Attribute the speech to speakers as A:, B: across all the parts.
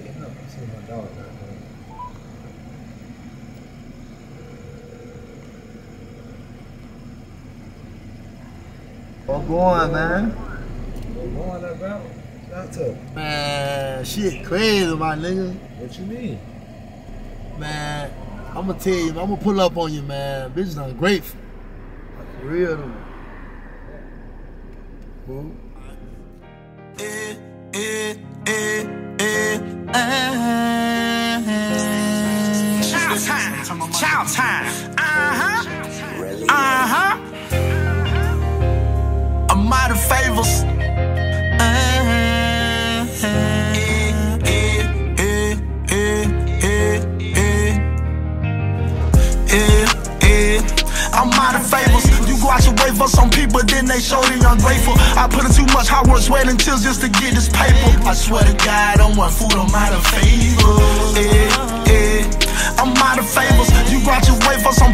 A: picking up. I see my dog out there.
B: What going, man?
A: What going about? Not to.
B: Man, shit crazy, my nigga.
A: What you mean?
B: Man, I'm gonna tell you, I'm gonna pull up on you, man. Bitches ungrateful. Like, for real, though. Who?
C: Eh, eh, eh, Chow time, chow time. Uh huh, uh huh. Out your way for some people, then they show they ungrateful. I put in too much hard work, sweat and tears just to get this paper. I swear to God, I'm one food, I'm out of favor. Eh, eh. I'm out of favors. You your for some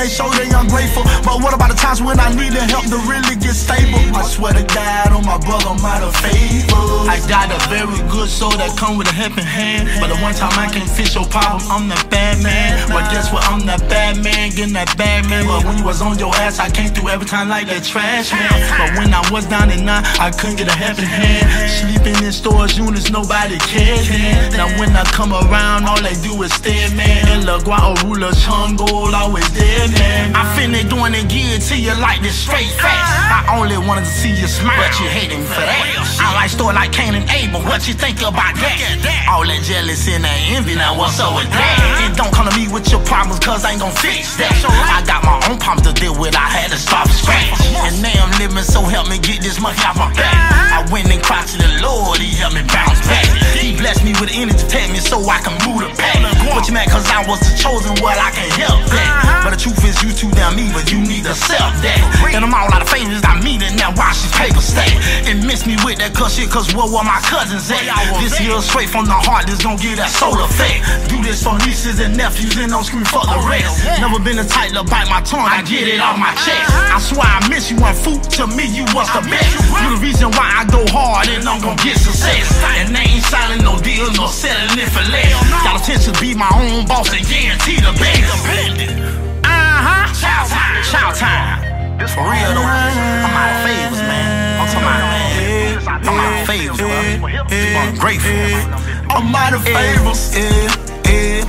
C: they show they ungrateful. But what about the times when I need needed help to really get stable? I swear to God, on my brother, I'm out of favor. I got a very good soul that come with a helping hand. But the one time I can't fix your problem, I'm the bad man. But guess what? I'm the bad man, getting that bad man. But when you was on your ass, I came through every time like a trash man. But when I was down and out, I couldn't get a helping hand. Sleeping in stores, units, nobody cared. Man. Now when I come around, all they do is stare, man. El Agua Rula, Chungol, always man. I finna doing it it to you like this straight facts. I only wanted to see you smile, but you hating for that. I like store like Cain and Abel, what you think about that? All that jealousy and that envy, now what's up with that? And don't come to me with your problems, cause I ain't gon' fix that. I got my own problems to deal with, I had to stop scratch. And now I'm living, so help me get this money off my back. I went and cried to the Lord, he helped me bounce back. He blessed me with energy to take me so I can move the pack. What you mad, cause I was the chosen, well, I can help that. But truth is, you too damn evil, you need to accept that. And I'm all out of favors, I mean it now, watch this paper stack. And miss me with that cuss shit, cause where were my cousins at? This here straight from the heart, this gon' give that soul effect. Do this for nieces and nephews, and don't scream fuck the rest. Never been a tight to bite my tongue, I get it off my chest. I swear I miss you one food, to me you was the best. You the reason why I go hard and I'm gon' get success. And they ain't signing no deal, no selling it for less. Got a chance to be my own boss and guarantee the best. Uh-huh. Time. This for real though. I'm out of favors, man. I'm talking about, man. I'm out of favors, bro. I'm grateful. I'm out of favors. Yeah, yeah.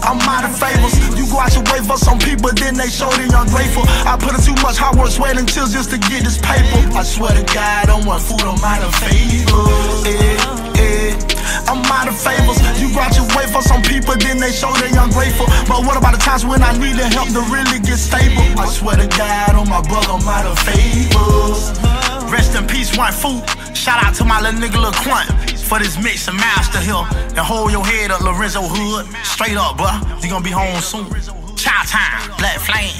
C: I'm out of favors. You go out your way for some people, then they show they ungrateful. I put in too much hard work, sweat and tears just to get this paper. I swear to God, I'm one food, I'm out of favors. Yeah, yeah. I'm out of favors. You out your way for some people, then they show they ungrateful. But what about the times when I needed help to really get stable? I swear to God, on my brother, I'm out of favors. Rest in peace, one food. Shout out to my little nigga Lil Quant for this mix and master here. And hold your head up, Lorenzo Hood. Straight up, bruh. You gonna be home soon. Chow time, Blak Flame.